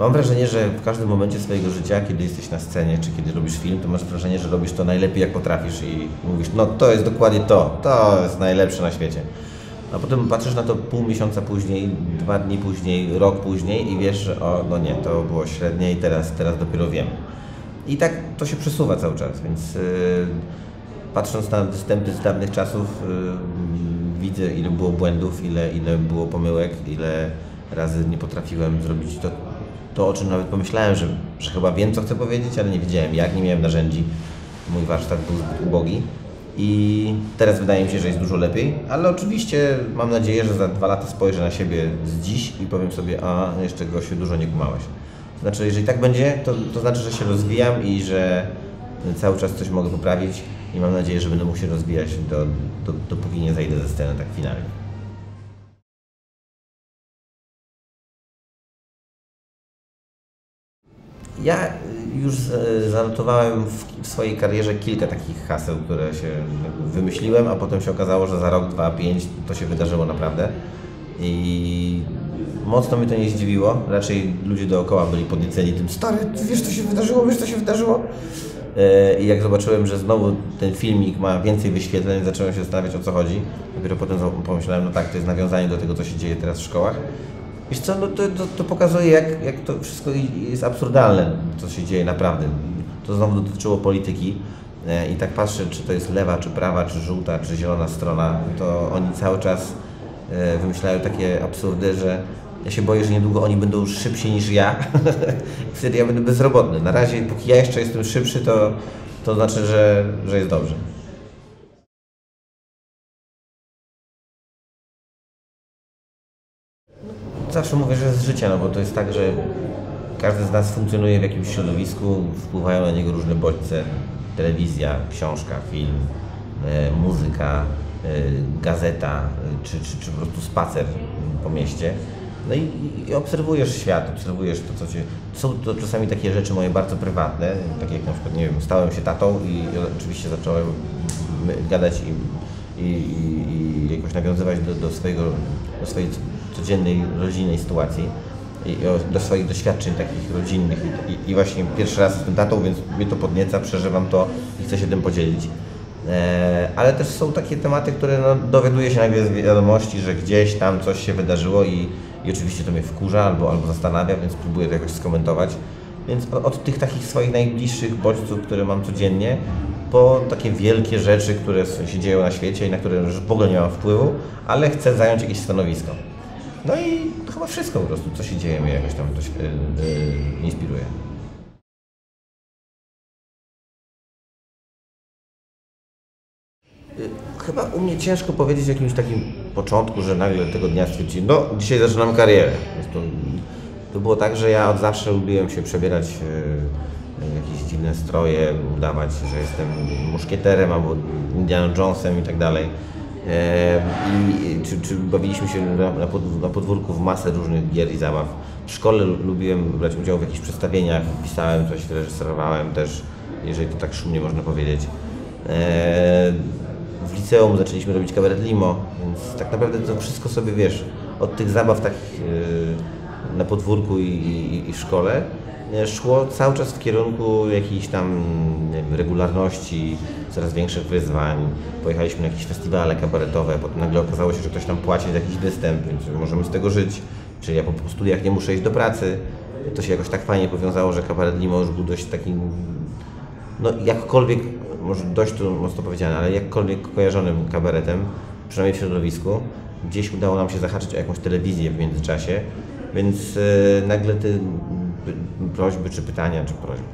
Mam wrażenie, że w każdym momencie swojego życia, kiedy jesteś na scenie, czy kiedy robisz film, to masz wrażenie, że robisz to najlepiej jak potrafisz i mówisz, no to jest dokładnie to, to jest najlepsze na świecie. A potem patrzysz na to pół miesiąca później, dwa dni później, rok później i wiesz, że o, no nie, to było średnie i teraz, teraz dopiero wiem. I tak to się przesuwa cały czas, więc yy, patrząc na występy z dawnych czasów, yy, widzę ile było błędów, ile, ile było pomyłek, ile razy nie potrafiłem zrobić to, to o czym nawet pomyślałem, że, że chyba wiem, co chcę powiedzieć, ale nie wiedziałem jak, nie miałem narzędzi. Mój warsztat był zbyt ubogi. I teraz wydaje mi się, że jest dużo lepiej, ale oczywiście mam nadzieję, że za dwa lata spojrzę na siebie z dziś i powiem sobie, a jeszcze go się dużo nie kumałeś. Znaczy, jeżeli tak będzie, to, to znaczy, że się rozwijam i że cały czas coś mogę poprawić i mam nadzieję, że będę mógł się rozwijać do, do, dopóki nie zajdę ze sceny tak finalnie. Ja już zanotowałem w swojej karierze kilka takich haseł, które się wymyśliłem, a potem się okazało, że za rok, dwa, pięć to się wydarzyło naprawdę. I mocno mnie to nie zdziwiło. Raczej ludzie dookoła byli podnieceni tym, stary, wiesz co się wydarzyło, wiesz co się wydarzyło. I jak zobaczyłem, że znowu ten filmik ma więcej wyświetleń, zacząłem się zastanawiać o co chodzi. Dopiero potem pomyślałem, no tak, to jest nawiązanie do tego, co się dzieje teraz w szkołach. Wiesz co, no to, to, to, pokazuje, jak, jak to wszystko jest absurdalne, co się dzieje naprawdę. To znowu dotyczyło polityki i tak patrzę, czy to jest lewa, czy prawa, czy żółta, czy zielona strona, to oni cały czas wymyślają takie absurdy, że ja się boję, że niedługo oni będą szybsi niż ja. Wtedy ja będę bezrobotny. Na razie, póki ja jeszcze jestem szybszy, to, to znaczy, że, że jest dobrze. Zawsze mówię, że z życia, no bo to jest tak, że każdy z nas funkcjonuje w jakimś środowisku, wpływają na niego różne bodźce. Telewizja, książka, film, e, muzyka, e, gazeta, e, czy, czy, czy po prostu spacer po mieście. No i, i, obserwujesz świat, obserwujesz to, co cię... Są to czasami takie rzeczy moje bardzo prywatne, takie jak na przykład, nie wiem, stałem się tatą i oczywiście zacząłem gadać i, i, i jakoś nawiązywać do, do, swojego, do swojej codziennej, rodzinnej sytuacji i do swoich doświadczeń takich rodzinnych I, i, właśnie pierwszy raz jestem tatą, więc mnie to podnieca, przeżywam to i chcę się tym podzielić. E, ale też są takie tematy, które no, dowiaduje się nagle z wiadomości, że gdzieś tam coś się wydarzyło i, i oczywiście to mnie wkurza albo, albo zastanawia, więc próbuję to jakoś skomentować. Więc od tych takich swoich najbliższych bodźców, które mam codziennie, po takie wielkie rzeczy, które się dzieją na świecie i na które w ogóle nie mam wpływu, ale chcę zająć jakieś stanowisko. No i chyba wszystko po prostu, co się dzieje mnie jakoś tam to yy, yy, inspiruje. Chyba u mnie ciężko powiedzieć w jakimś takim początku, że nagle tego dnia stwierdziłem, no dzisiaj zaczynam karierę. To, to było tak, że ja od zawsze lubiłem się przebierać jakieś dziwne stroje, udawać, że jestem muszkieterem albo Indiana Jonesem i tak dalej. I, czy, czy bawiliśmy się na, na podwórku w masę różnych gier i zabaw. W szkole lubiłem brać udział w jakichś przedstawieniach, pisałem coś, reżyserowałem też, jeżeli to tak szumnie można powiedzieć. W liceum zaczęliśmy robić kabaret limo, więc tak naprawdę to wszystko sobie, wiesz, od tych zabaw takich na podwórku i, i, i w szkole, szło cały czas w kierunku jakiejś tam wiem, regularności, coraz większych wyzwań. Pojechaliśmy na jakieś festiwale kabaretowe, potem nagle okazało się, że ktoś tam płaci za jakiś występ, więc możemy z tego żyć. Czyli ja po studiach nie muszę iść do pracy. To się jakoś tak fajnie powiązało, że kabaret Limo już był dość takim, no jakkolwiek, może dość to mocno powiedziane, ale jakkolwiek kojarzonym kabaretem, przynajmniej w środowisku. Gdzieś udało nam się zahaczyć o jakąś telewizję w międzyczasie, więc yy, nagle te prośby czy pytania, czy prośby,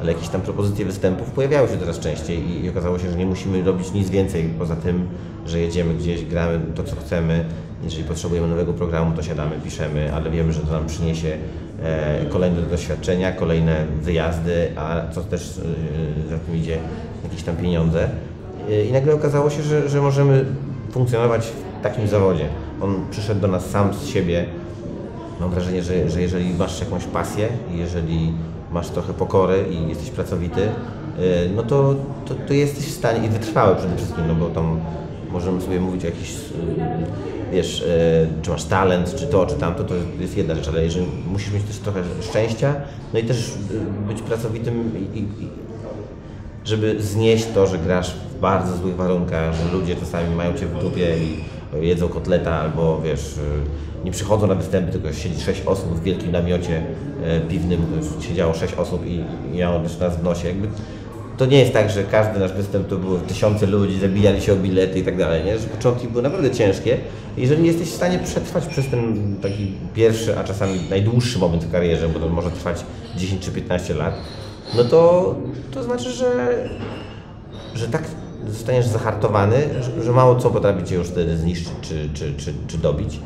ale jakieś tam propozycje występów pojawiały się coraz częściej i okazało się, że nie musimy robić nic więcej poza tym, że jedziemy gdzieś, gramy to, co chcemy. Jeżeli potrzebujemy nowego programu, to siadamy, piszemy, ale wiemy, że to nam przyniesie e, kolejne doświadczenia, kolejne wyjazdy, a co też e, za tym idzie, jakieś tam pieniądze. E, I nagle okazało się, że, że możemy funkcjonować w takim zawodzie. On przyszedł do nas sam z siebie. Mam wrażenie, że, że jeżeli masz jakąś pasję, jeżeli masz trochę pokory i jesteś pracowity, no to, to, to jesteś w stanie i wytrwały przede wszystkim, no bo tam możemy sobie mówić o jakichś wiesz, e, czy masz talent, czy to, czy tamto, to jest jedna rzecz, ale jeżeli musisz mieć też trochę szczęścia, no i też być pracowitym i, i żeby znieść to, że grasz w bardzo złych warunkach, że ludzie czasami mają cię w dupie i jedzą kotleta albo wiesz, e, nie przychodzą na występy, tylko siedzi sześć osób w wielkim namiocie e, piwnym, siedziało sześć osób i, miało też nas w nosie. Jakby to nie jest tak, że każdy nasz występ to było tysiące ludzi, zabijali się o bilety i tak dalej, nie? Że początki były naprawdę ciężkie. Jeżeli jesteś w stanie przetrwać przez ten taki pierwszy, a czasami najdłuższy moment w karierze, bo to może trwać 10 czy 15 lat, no to, to znaczy, że, że tak zostaniesz zahartowany, że, mało co potrafi cię już wtedy zniszczyć czy, czy, czy, czy dobić.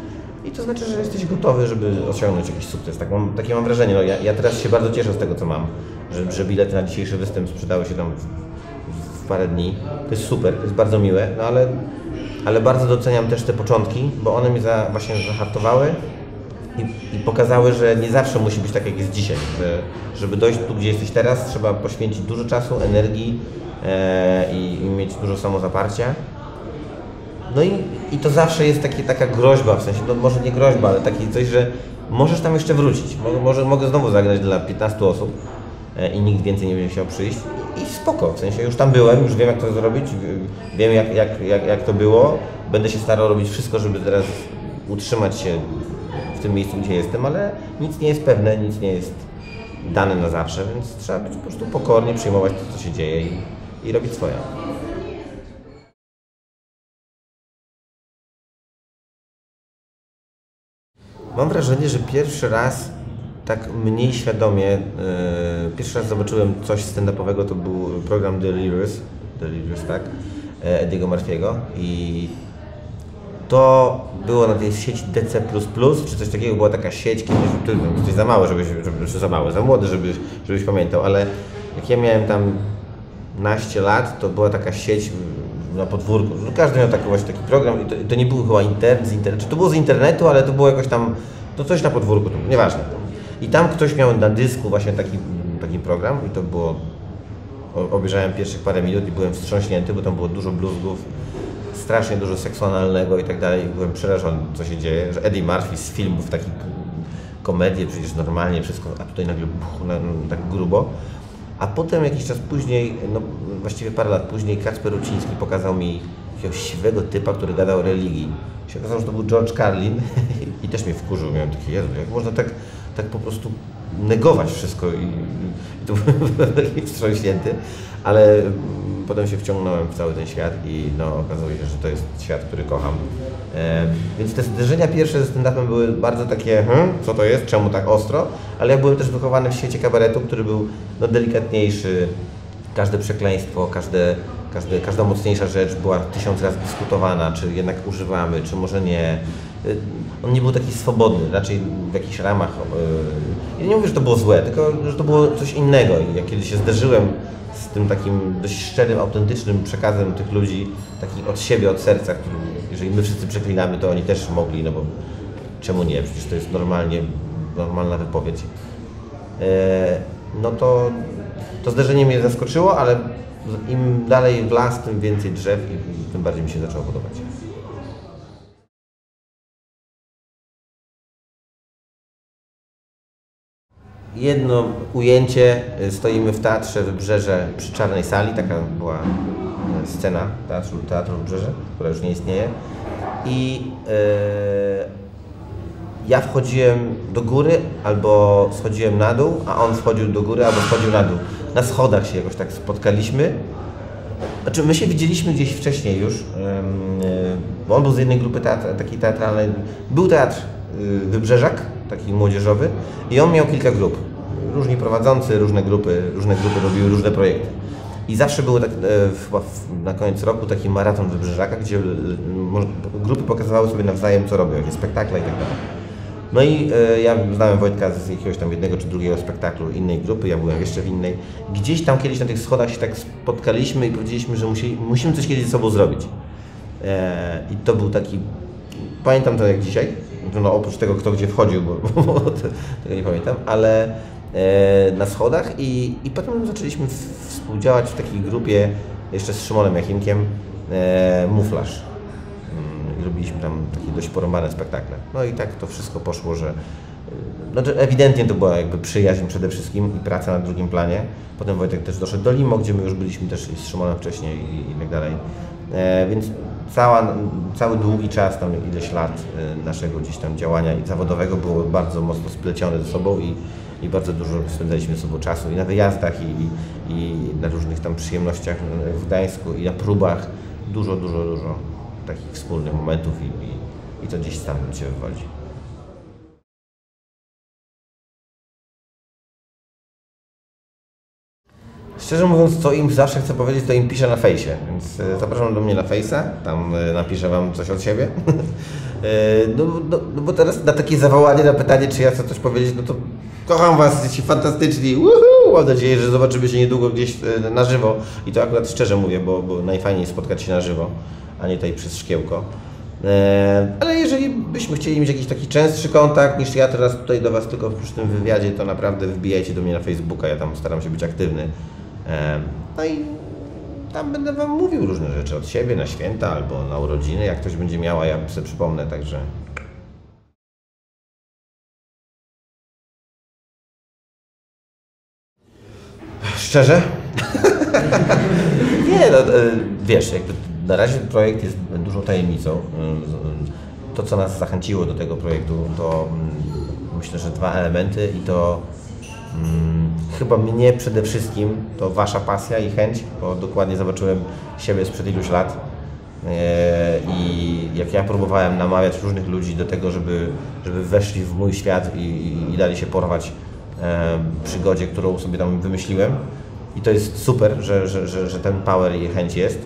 I to znaczy, że jesteś gotowy, żeby osiągnąć jakiś sukces. Tak mam, takie mam wrażenie. No, ja, ja teraz się bardzo cieszę z tego, co mam, że, że bilety na dzisiejszy występ sprzedały się tam w, w parę dni. To jest super, to jest bardzo miłe, no ale, ale bardzo doceniam też te początki, bo one mnie za, właśnie zahartowały i, i pokazały, że nie zawsze musi być tak, jak jest dzisiaj. Że, żeby dojść tu, gdzie jesteś teraz, trzeba poświęcić dużo czasu, energii i, i mieć dużo samozaparcia. No i, i to zawsze jest takie, taka groźba, w sensie, no może nie groźba, ale taki coś, że możesz tam jeszcze wrócić. Może, mogę znowu zagrać dla 15 osób e, i nikt więcej nie będzie chciał przyjść. I, spoko, w sensie już tam byłem, już wiem jak to zrobić, wiem jak, jak, jak, jak to było. Będę się starał robić wszystko, żeby teraz utrzymać się w tym miejscu, gdzie jestem, ale nic nie jest pewne, nic nie jest dane na zawsze, więc trzeba być po prostu pokornie, przyjmować to, co się dzieje i, robić swoje. Mam wrażenie, że pierwszy raz tak mniej świadomie, e, pierwszy raz zobaczyłem coś stand-upowego, to był program Delirious, Delirious tak, e, Ediego Murphy'ego i to było na tej sieci DC++, czy coś takiego, była taka sieć, kiedyś, jesteś za mały, żebyś, żeby, za mały, za młody, żebyś, żebyś pamiętał, ale jak ja miałem tam naście lat, to była taka sieć na podwórku, no każdy miał taki właśnie taki program i to, i to nie był chyba internet, z internetu, to było z internetu, ale to było jakoś tam, to coś na podwórku, to, nieważne. I tam ktoś miał na dysku właśnie taki, taki program i to było, obejrzałem pierwszych parę minut i byłem wstrząśnięty, bo tam było dużo bluzgów, strasznie dużo seksu analnego i tak dalej. Byłem przerażony, co się dzieje, że Eddie Murphy z filmów takich komedię, przecież normalnie wszystko, a tutaj nagle buch, na, tak grubo. A potem jakiś czas później, no właściwie parę lat później, Kacper Ruciński pokazał mi jakiegoś siwego typa, który gadał o religii. Się okazało, że to był George Carlin i też mnie wkurzył. Miałem takie, Jezu, jak można tak, tak po prostu negować wszystko i, i to byłem taki wstrząśnięty, ale potem się wciągnąłem w cały ten świat i no, okazuje się, że to jest świat, który kocham. E, więc te zderzenia pierwsze z stand-upem były bardzo takie, hm, co to jest, czemu tak ostro, ale ja byłem też wychowany w świecie kabaretu, który był no, delikatniejszy, każde przekleństwo, każde, każde, każda mocniejsza rzecz była tysiąc razy dyskutowana, czy jednak używamy, czy może nie. On nie był taki swobodny, raczej w jakichś ramach. y, Ja nie mówię, że to było złe, tylko że to było coś innego. I jak kiedy się zderzyłem z tym takim dość szczerym, autentycznym przekazem tych ludzi, taki od siebie, od serca, który, jeżeli my wszyscy przeklinamy, to oni też mogli, no bo czemu nie? Przecież to jest normalnie, normalna wypowiedź. E, no to to zderzenie mnie zaskoczyło, ale im dalej w las, tym więcej drzew i tym bardziej mi się zaczęło podobać. Jedno ujęcie, y, stoimy w teatrze Wybrzeże przy Czarnej Sali, taka była y, scena teatru, teatru Wybrzeże, która już nie istnieje. I y, ja wchodziłem do góry albo schodziłem na dół, a on wchodził do góry albo schodził na dół. Na schodach się jakoś tak spotkaliśmy. Znaczy my się widzieliśmy gdzieś wcześniej już, bo on był z jednej grupy teatr, takiej teatralnej. Był teatr Wybrzeżak, taki młodzieżowy i on miał kilka grup. Różni prowadzący, różne grupy, różne grupy robiły różne projekty. I zawsze były tak, e, chyba na koniec roku taki maraton Wybrzeżaka, gdzie mo- grupy pokazywały sobie nawzajem co robią, jakie spektakle i tak dalej. No i e, ja znałem Wojtka z jakiegoś tam jednego czy drugiego spektaklu innej grupy, ja byłem jeszcze w innej. Gdzieś tam kiedyś na tych schodach się tak spotkaliśmy i powiedzieliśmy, że musi, musimy coś kiedyś ze sobą zrobić. E, I to był taki, pamiętam to jak dzisiaj, no oprócz tego kto gdzie wchodził, bo, bo te- tego nie pamiętam, ale e, na schodach i, i potem zaczęliśmy współdziałać w takiej grupie jeszcze z Szymonem Jachimkiem, e, Muflaż. Mm, robiliśmy tam takie dość porąbane spektakle. No i tak to wszystko poszło, że znaczy ewidentnie to była jakby przyjaźń przede wszystkim i praca na drugim planie. Potem Wojtek też doszedł do Limo, gdzie my już byliśmy też z Szymonem wcześniej i, i tak dalej. E, więc cała, cały długi czas, tam ileś lat e, naszego gdzieś tam działania i zawodowego było bardzo mocno splecione ze sobą i, i bardzo dużo spędzaliśmy ze sobą czasu i na wyjazdach i, i, i na różnych tam przyjemnościach w Gdańsku i na próbach. Dużo, dużo, dużo takich wspólnych momentów i, i, i to gdzieś stamtąd się wywodzi. Szczerze mówiąc, co im zawsze chcę powiedzieć, to im piszę na fejsie, więc e, zapraszam do mnie na fejsa, tam e, napiszę Wam coś od siebie. E, no, no, no bo teraz na takie zawołanie, na pytanie, czy ja chcę coś powiedzieć, no to kocham Was, jesteście fantastyczni, Woohoo! mam nadzieję, że zobaczymy się niedługo gdzieś na żywo i to akurat szczerze mówię, bo, bo najfajniej spotkać się na żywo, a nie tutaj przez szkiełko. Ale jeżeli byśmy chcieli mieć jakiś taki częstszy kontakt niż ja teraz tutaj do Was tylko przy tym wywiadzie, to naprawdę wbijajcie do mnie na Facebooka, ja tam staram się być aktywny. No i tam będę Wam mówił różne rzeczy od siebie na święta albo na urodziny, jak ktoś będzie miał, a ja sobie przypomnę, także... Szczerze? Nie, no, e, wiesz, jakby na razie projekt jest dużą tajemnicą. To, co nas zachęciło do tego projektu, to mm, myślę, że dwa elementy i to mm, chyba mnie przede wszystkim to Wasza pasja i chęć, bo dokładnie zobaczyłem siebie sprzed iluś lat. E, I jak ja próbowałem namawiać różnych ludzi do tego, żeby, żeby weszli w mój świat i, i, dali się porwać e, przygodzie, którą sobie tam wymyśliłem. I to jest super, że, że, że, że ten power i chęć jest.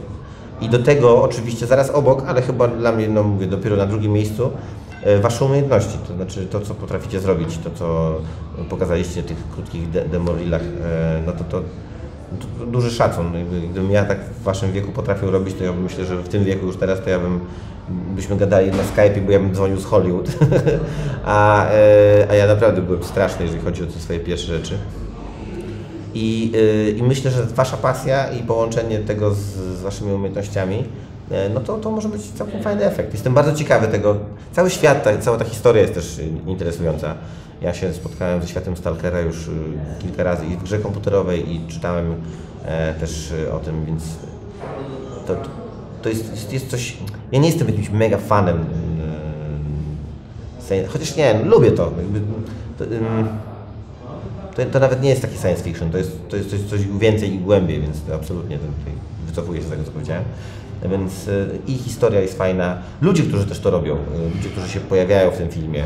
I do tego oczywiście zaraz obok, ale chyba dla mnie, no mówię, dopiero na drugim miejscu, Wasze umiejętności, to znaczy to, co potraficie zrobić, to, co pokazaliście w tych krótkich de demorillach, e, no to, to, to duży szacun. Gdybym ja tak w Waszym wieku potrafił robić, to ja myślę, że w tym wieku już teraz, to ja bym, byśmy gadali na Skype'ie, bo ja bym dzwonił z Hollywood. a, e, a ja naprawdę byłem straszny, jeżeli chodzi o te swoje pierwsze rzeczy. I, I myślę, że Wasza pasja i połączenie tego z, z Waszymi umiejętnościami, e, no to, to może być całkiem fajny efekt. Jestem bardzo ciekawy tego. Cały świat, ta, cała ta historia jest też interesująca. Ja się spotkałem ze światem Stalkera już y, kilka razy i w grze komputerowej i czytałem e, też y, o tym, więc to, to jest, jest, jest coś... Ja nie jestem jakimś mega fanem y, Chociaż nie, lubię to. To, to, to nawet nie jest taki science fiction, to jest, to jest coś, coś więcej i głębiej, więc absolutnie wycofuję się z tego, co powiedziałem. Więc y, i historia jest fajna. Ludzie, którzy też to robią, y, ludzie, którzy się pojawiają w tym filmie,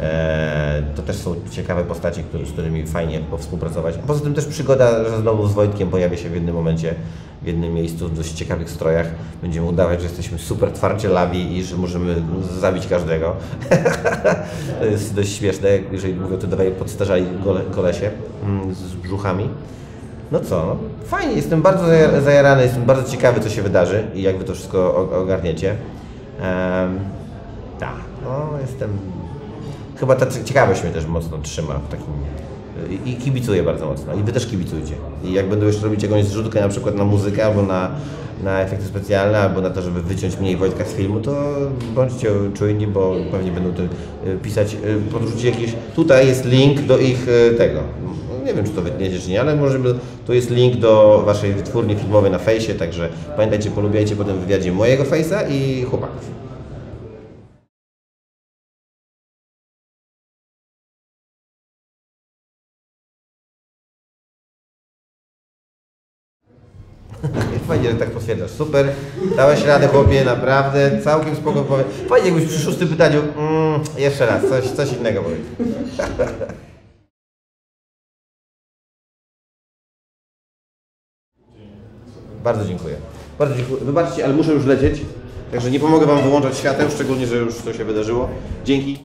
e, to też są ciekawe postacie, z którymi fajnie współpracować. Poza tym też przygoda, że znowu z Wojtkiem pojawia się w jednym momencie, w jednym miejscu, w dość ciekawych strojach. Będziemy udawać, że jesteśmy super twardzielawi i że możemy zabić każdego. to jest dość śmieszne, jeżeli mówią to dawaj podstarzali kolesie mm, z brzuchami. No co, no, fajnie, jestem bardzo zaja- zajarany, jestem bardzo ciekawy, co się wydarzy i jak wy to wszystko ogarniecie. Em, tak, no jestem... Chyba ta cie- ciekawość mnie też mocno trzyma w takim... I i kibicuję bardzo mocno. I wy też kibicujcie. I jak będą jeszcze robić jakąś zrzutkę na przykład na muzykę albo na, na efekty specjalne, albo na to, żeby wyciąć mniej Wojtka z filmu, to bądźcie czujni, bo pewnie będą to y, pisać, y, podrzucić jakieś... Tutaj jest link do ich y, tego. Nie wiem, czy to wytniecie, czy nie, ale może tu jest link do waszej wytwórni filmowej na fejsie, także pamiętajcie, polubiajcie potem wywiadzie mojego fejsa i chłopaków. Fajnie, że tak potwierdzasz. Super, dałeś radę chłopie, naprawdę, całkiem spoko powiem. Fajnie, jakbyś przy szóstym pytaniu, mm, jeszcze raz, coś, coś innego powiedz. Bardzo dziękuję. Bardzo dziękuję. Wybaczcie, ale muszę już lecieć. Także nie pomogę Wam wyłączać świateł, szczególnie, że już to się wydarzyło. Dzięki.